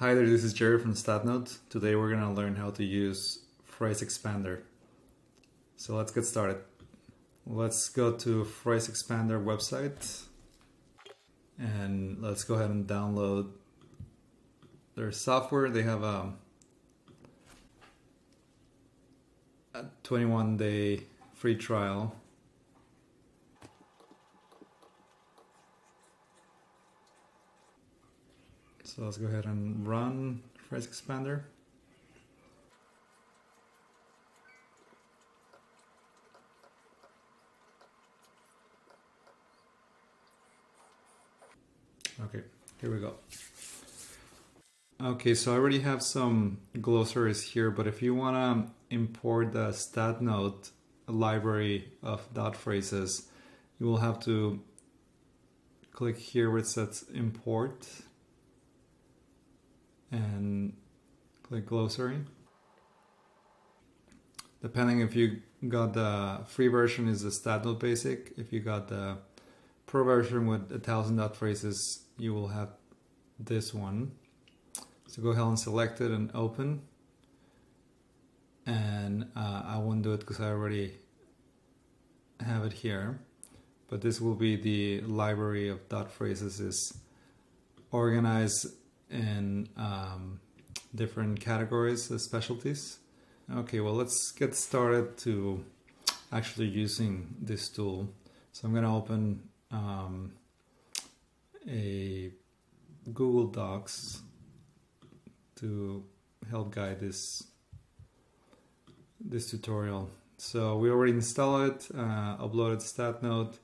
Hi there, this is Jerry from StatNote. Today we're going to learn how to use PhraseExpander. So let's get started. Let's go to PhraseExpander website and let's go ahead and download their software. They have um, a 21 day free trial So let's go ahead and run PhraseExpander. Okay, here we go. Okay, so I already have some glossaries here, but if you want to import the StatNote library of dot phrases, you will have to click here where it says import and click glossary. Depending if you got the free version is the StatNote Basic. If you got the pro version with a thousand dot phrases, you will have this one. So go ahead and select it and open. And uh, I won't do it because I already have it here. But this will be the library of dot phrases is organized in um, different categories, uh, specialties. Okay, well, let's get started to actually using this tool. So I'm going to open um, a Google Docs to help guide this this tutorial. So we already installed it, uh, uploaded StatNote.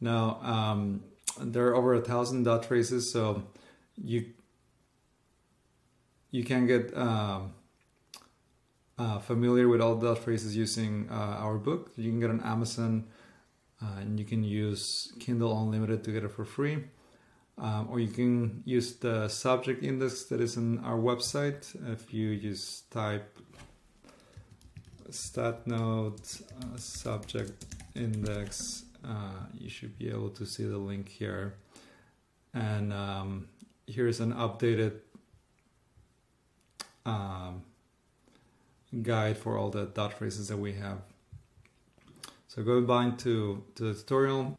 Now um, there are over a thousand dot phrases, so you you can get um, uh, familiar with all the phrases using uh, our book. You can get on Amazon uh, and you can use Kindle Unlimited to get it for free. Um, or you can use the subject index that is in our website. If you just type StatNote uh, subject index, uh, you should be able to see the link here. And um, here's an updated um, guide for all the dot phrases that we have. So go back to, to the tutorial.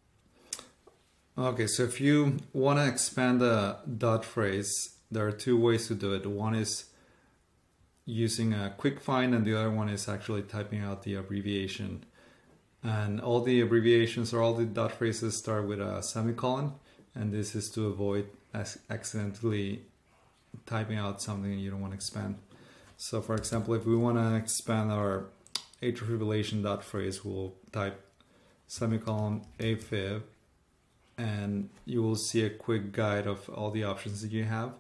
Okay, so if you want to expand a dot phrase, there are two ways to do it. One is using a quick find and the other one is actually typing out the abbreviation. And all the abbreviations or all the dot phrases start with a semicolon and this is to avoid accidentally typing out something you don't want to expand. So for example, if we want to expand our atrial fibrillation dot phrase, we'll type semicolon AFib and you will see a quick guide of all the options that you have.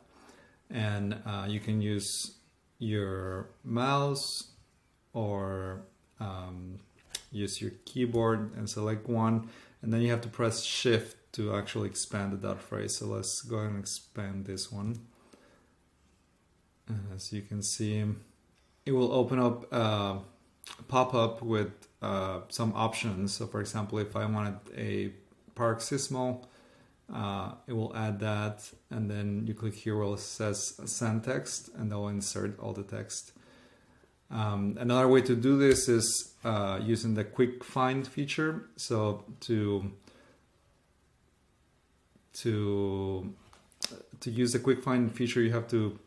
And uh, you can use your mouse or um, use your keyboard and select one. And then you have to press shift to actually expand the dot phrase. So let's go and expand this one as you can see it will open up uh, pop-up with uh, some options. So for example if I wanted a paroxysmal uh, it will add that. And then you click here where it says send text and that will insert all the text. Um, another way to do this is uh, using the quick find feature. So to to to use the quick find feature you have to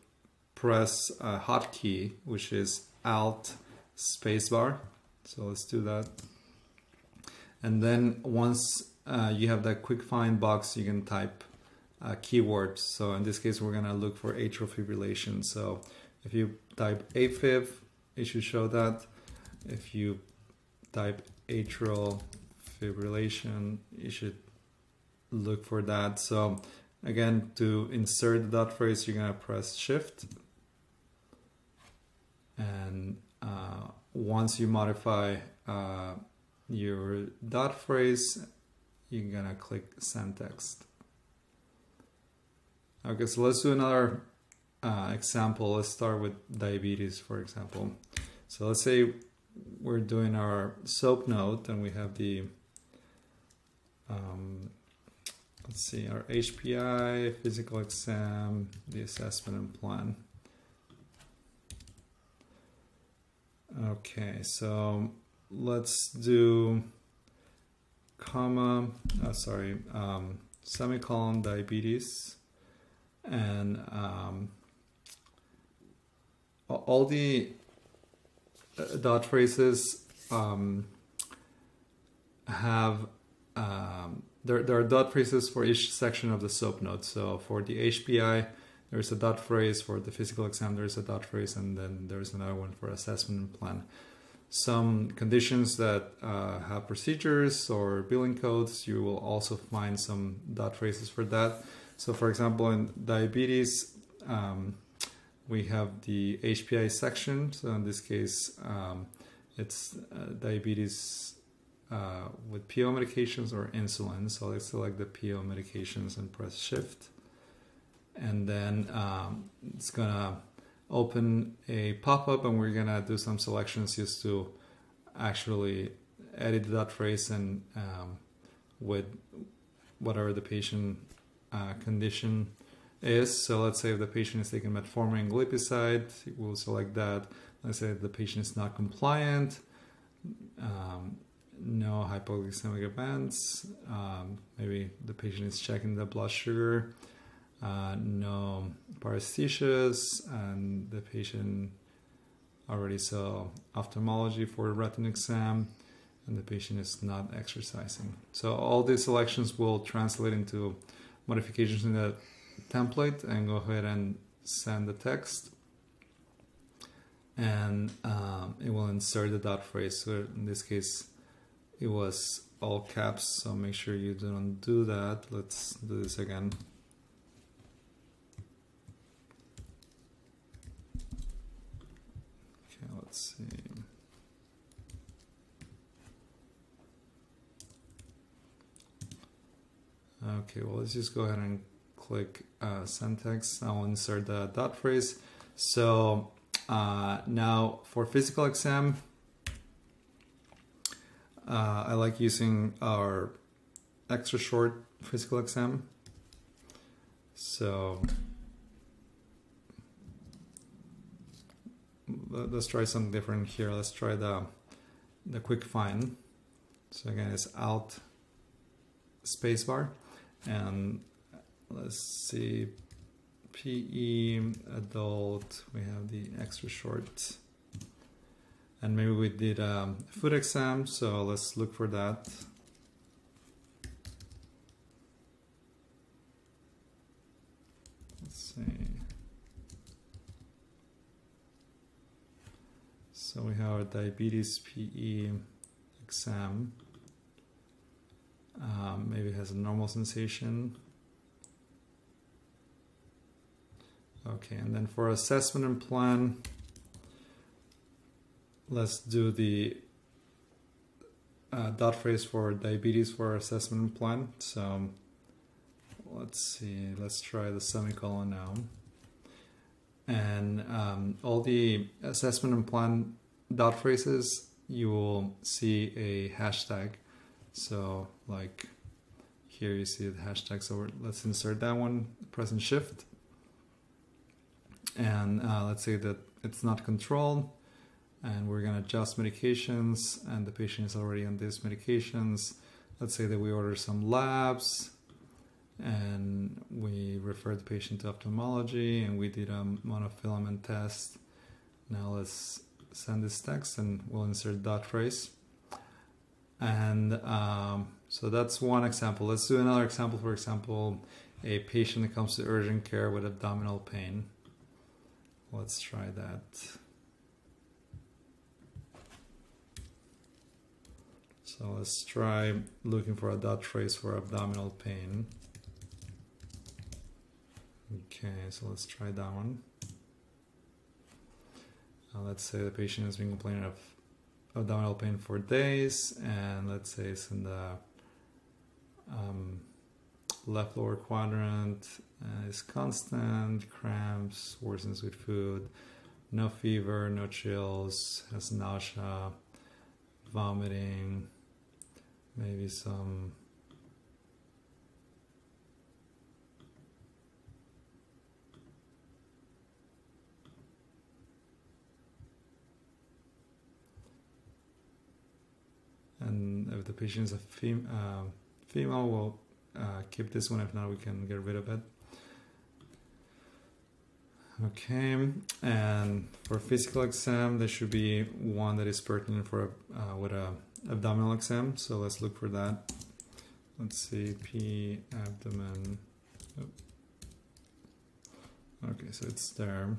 press a hotkey, which is Alt spacebar. So let's do that. And then once uh, you have that quick find box, you can type uh, keywords. So in this case, we're gonna look for atrial fibrillation. So if you type AFib, it should show that. If you type atrial fibrillation, you should look for that. So again, to insert the dot phrase, you're gonna press shift and uh, once you modify uh, your dot phrase you're gonna click send text. Okay so let's do another uh, example. Let's start with diabetes for example. So let's say we're doing our SOAP note and we have the um, let's see our HPI physical exam the assessment and plan Okay, so let's do comma, uh, sorry, um, semicolon diabetes and um, all the uh, dot phrases um, have um, there, there are dot phrases for each section of the SOAP note. So for the HPI, there's a dot phrase. For the physical exam, there's a dot phrase, and then there's another one for assessment plan. Some conditions that uh, have procedures or billing codes, you will also find some dot phrases for that. So for example, in diabetes, um, we have the HPI section. So in this case, um, it's uh, diabetes uh, with PO medications or insulin. So let's select the PO medications and press shift. And then um, it's gonna open a pop-up and we're gonna do some selections just to actually edit that phrase and um, with whatever the patient uh, condition is. So let's say if the patient is taking metformin glipizide, we'll select that. Let's say the patient is not compliant. Um, no hypoglycemic events. Um, maybe the patient is checking the blood sugar. Uh, no paresthesias, and the patient already saw ophthalmology for a retina exam, and the patient is not exercising. So all these selections will translate into modifications in the template, and go ahead and send the text. And um, it will insert the dot phrase. So in this case, it was all caps so make sure you don't do that let's do this again okay let's see. Okay well let's just go ahead and click uh, send text I'll insert the dot phrase. So uh, now for physical exam uh, I like using our extra short physical exam. So let's try something different here. Let's try the the quick find. So again, it's alt spacebar, and let's see PE adult. We have the extra short and maybe we did a foot exam so let's look for that let's see so we have a diabetes PE exam um, maybe has a normal sensation okay and then for assessment and plan let's do the uh, dot phrase for diabetes for assessment and plan. So let's see, let's try the semicolon now. And um, all the assessment and plan dot phrases, you will see a hashtag. So like here you see the hashtag. So let's insert that one, pressing shift. And uh, let's say that it's not controlled and we're to adjust medications and the patient is already on these medications. Let's say that we order some labs and we refer the patient to ophthalmology and we did a monofilament test. Now let's send this text and we'll insert dot phrase. And um, so that's one example. Let's do another example. For example, a patient that comes to urgent care with abdominal pain. Let's try that. So let's try looking for a dot phrase for abdominal pain. Okay, so let's try that one. Uh, let's say the patient has been complaining of abdominal pain for days, and let's say it's in the um, left lower quadrant, uh, is constant, cramps, worsens with food, no fever, no chills, has nausea, vomiting, maybe some And if the patient is a fem- uh, female, we'll uh, keep this one. If not, we can get rid of it. Okay, and for physical exam, there should be one that is pertinent for uh, with a abdominal exam. So let's look for that. Let's see, P abdomen. Oh. Okay, so it's there.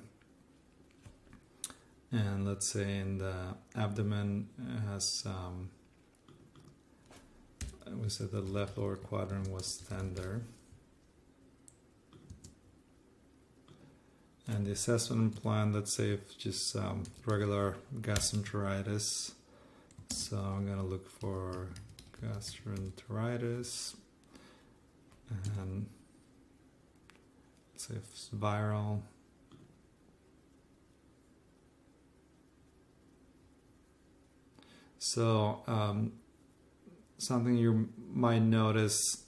And let's say in the abdomen has um, we said the left lower quadrant was tender. And the assessment plan, let's say if just um, regular gastroenteritis. So I'm gonna look for gastroenteritis and let's say if it's viral. So um, something you might notice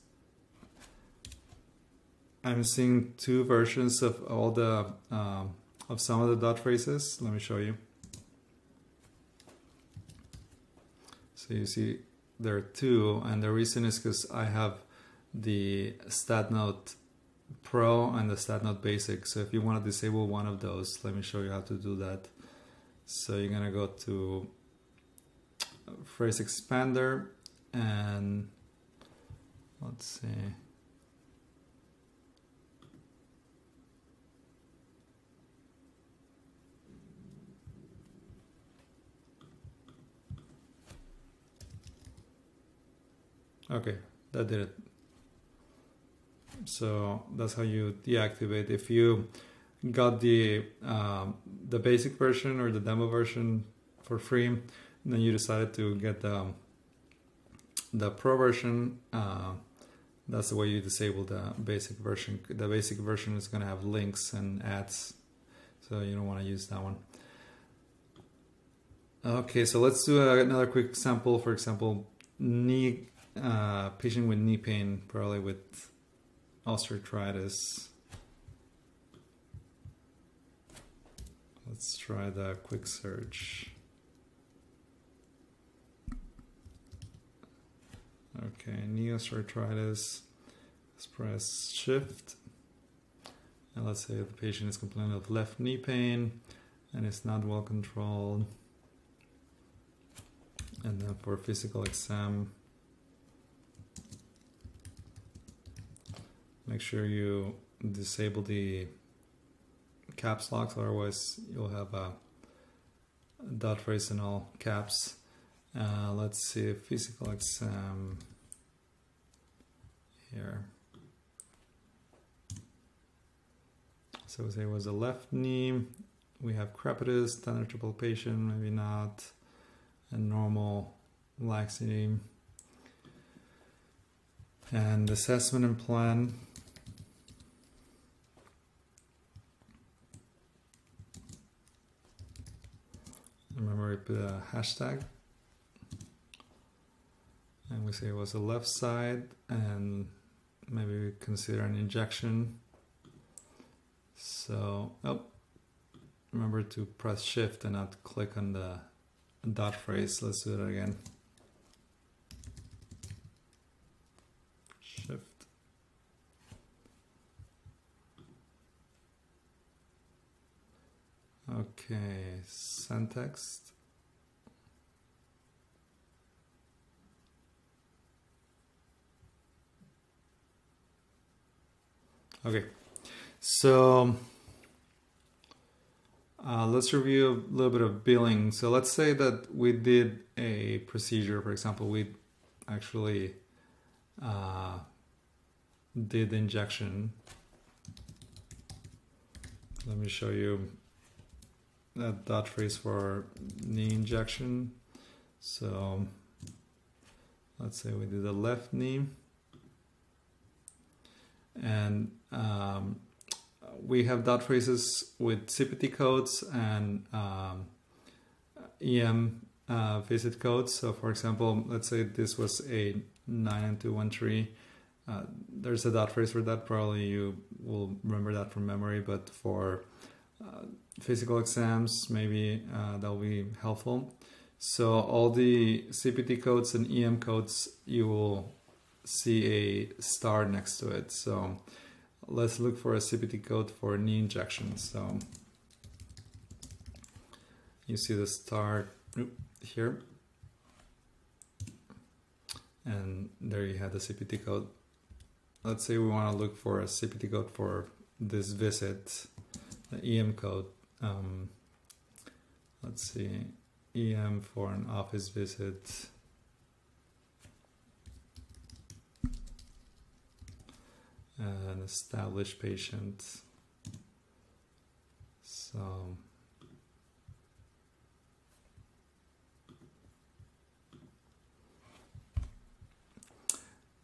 I'm seeing two versions of all the um, of some of the dot phrases. Let me show you. So you see there are two, and the reason is because I have the StatNote Pro and the StatNote Basic. So if you want to disable one of those, let me show you how to do that. So you're gonna go to PhraseExpander and let's see. Okay, that did it. So that's how you deactivate. If you got the um, the basic version or the demo version for free, and then you decided to get the the pro version, uh, that's the way you disable the basic version. The basic version is going to have links and ads, so you don't want to use that one. Okay, so let's do another quick sample. For example, knee uh, patient with knee pain, probably with osteoarthritis. Let's try the quick search. Okay, knee osteoarthritis. Let's press shift. And let's say the patient is complaining of left knee pain and it's not well controlled. And then for physical exam, make sure you disable the caps locks otherwise you'll have a dot phrase in all caps uh, let's see physical exam here. So it was a left knee. We have crepitus tender to palpation maybe not a normal laxity and assessment and plan. Remember we put a hashtag and we say it was the left side and maybe we consider an injection. So oh remember to press shift and not click on the dot phrase. Let's do it again. Shift. Okay, send Okay, so uh, let's review a little bit of billing. So let's say that we did a procedure, for example, we actually uh, did the injection. Let me show you that dot phrase for knee injection. So let's say we did the left knee and um, we have dot phrases with CPT codes and um, EM uh, visit codes. So for example, let's say this was a 9213. Uh, there's a dot phrase for that. Probably you will remember that from memory, but for uh, physical exams, maybe uh, that'll be helpful. So all the CPT codes and EM codes, you will see a star next to it. So let's look for a CPT code for knee injection. So you see the star here. And there you have the CPT code. Let's say we want to look for a CPT code for this visit, the EM code. Um, let's see, EM for an office visit. An established patient. So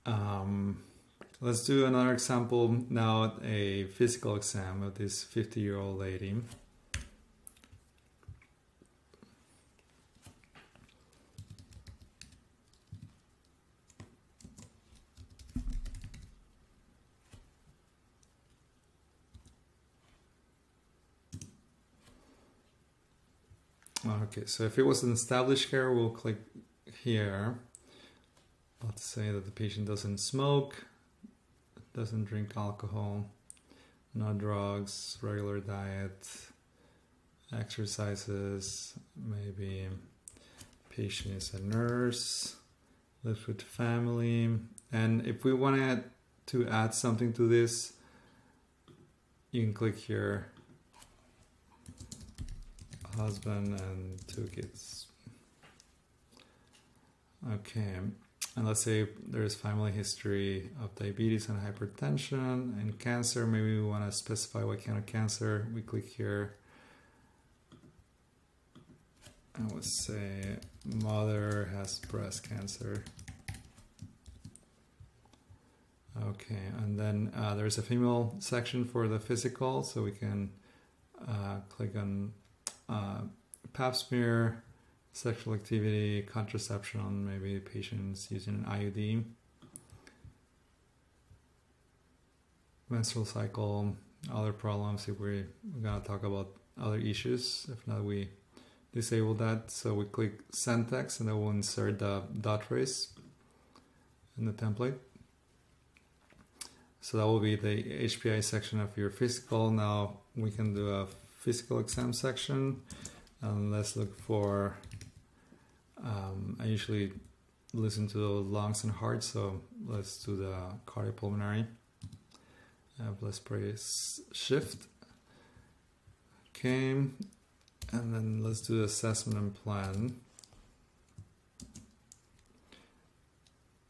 um, let's do another example now a physical exam of this 50 year old lady Okay, so if it was an established care, we'll click here. Let's say that the patient doesn't smoke, doesn't drink alcohol, no drugs, regular diet, exercises, maybe patient is a nurse, lives with family. And if we wanted to add something to this, you can click here husband and two kids. Okay, and let's say there's family history of diabetes and hypertension and cancer. Maybe we want to specify what kind of cancer. We click here. I would say mother has breast cancer. Okay, and then uh, there's a female section for the physical, so we can uh, click on uh, pap smear, sexual activity, contraception on maybe patients using an IUD, menstrual cycle, other problems if we're gonna talk about other issues. If not, we disable that. So we click send text and then we'll insert the dot phrase in the template. So that will be the HPI section of your physical. Now we can do a physical exam section and let's look for um, I usually listen to the lungs and heart so let's do the cardiopulmonary. Uh, let's press shift okay and then let's do the assessment and plan.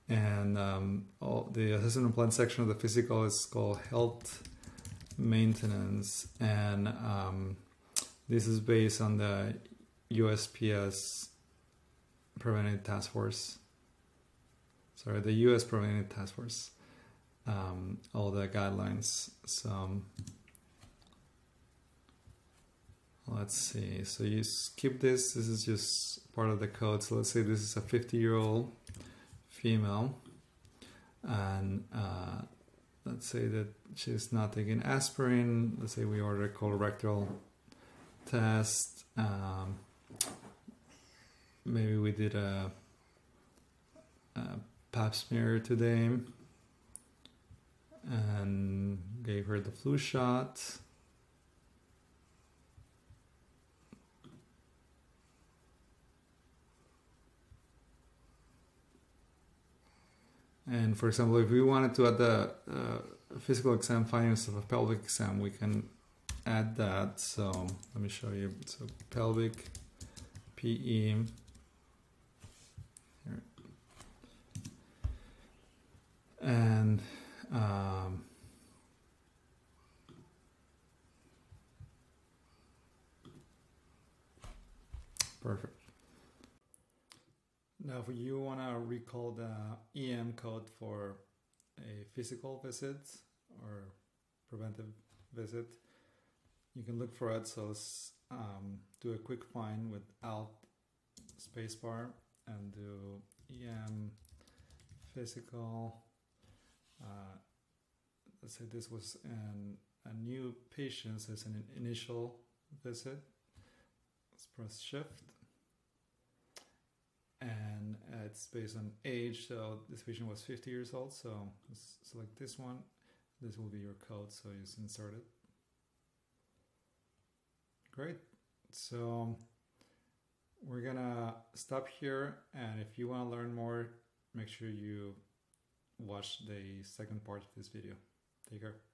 And um, all the assessment and plan section of the physical is called health maintenance and um, this is based on the USPS Preventive Task Force. Sorry the US Preventive Task Force um, all the guidelines. So um, let's see. So you skip this. This is just part of the code. So let's say this is a 50 year old female and uh, let's say that she's not taking aspirin. Let's say we order a colorectal test. Um, maybe we did a, a pap smear today and gave her the flu shot. And for example, if we wanted to add the uh, physical exam findings of a pelvic exam, we can add that. So let me show you. So pelvic PE. And um, perfect. Now, if you want to recall the EM code for a physical visit or preventive visit, you can look for it. So let's um, do a quick find with Alt spacebar and do EM physical. Uh, let's say this was an, a new patient, so it's an initial visit. Let's press shift and it's based on age. So this patient was 50 years old. So select this one. This will be your code. So you just insert it. Great. So we're gonna stop here. And if you want to learn more, make sure you watch the second part of this video. Take care.